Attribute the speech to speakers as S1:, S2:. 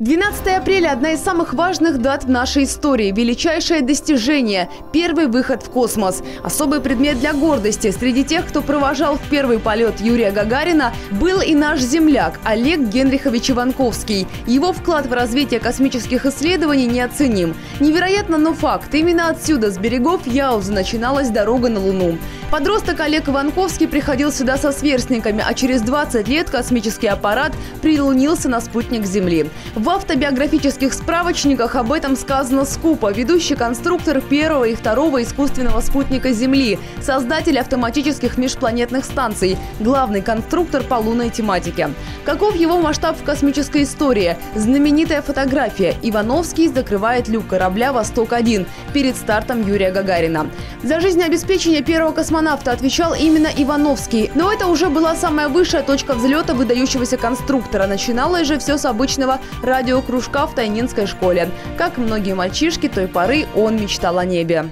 S1: 12 апреля – одна из самых важных дат в нашей истории. Величайшее достижение – первый выход в космос. Особый предмет для гордости. Среди тех, кто провожал в первый полет Юрия Гагарина, был и наш земляк Олег Генрихович Иванковский. Его вклад в развитие космических исследований неоценим. Невероятно, но факт. Именно отсюда, с берегов Яуза, начиналась дорога на Луну. Подросток Олег Иванковский приходил сюда со сверстниками, а через 20 лет космический аппарат прилунился на спутник Земли. В автобиографических справочниках об этом сказано скупо. Ведущий конструктор первого и второго искусственного спутника Земли, создатель автоматических межпланетных станций, главный конструктор по лунной тематике. Каков его масштаб в космической истории? Знаменитая фотография. Ивановский закрывает люк корабля «Восток-1» перед стартом Юрия Гагарина. За жизнеобеспечение первого космонавта отвечал именно Ивановский. Но это уже была самая высшая точка взлета выдающегося конструктора. Начиналось же все с обычного радиокружка в Тайнинской школе. Как многие мальчишки той поры, он мечтал о небе.